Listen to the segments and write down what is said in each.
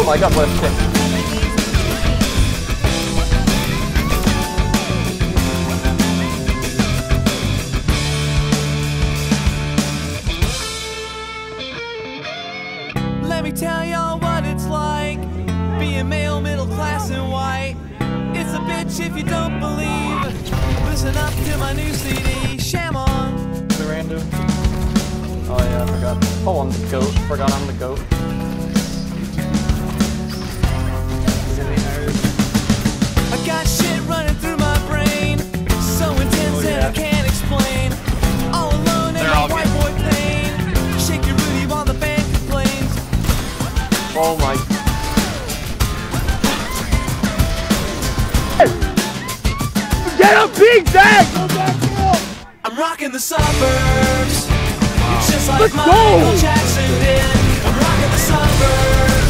Oh my god, what a shit. Let me tell y'all what it's like being male, middle class, and white. It's a bitch if you don't believe. Listen up to my new CD, Sham on. The random. Oh yeah, I forgot. Oh, I'm the goat. Forgot I'm the goat. Get a big bag! I'm rocking the suburbs. Just like Let's go. Jackson did. I'm rocking the suburbs.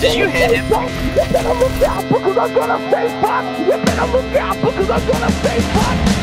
Did you hit him? You better look out because I'm gonna stay fucked! You better look out because I'm gonna stay fucked!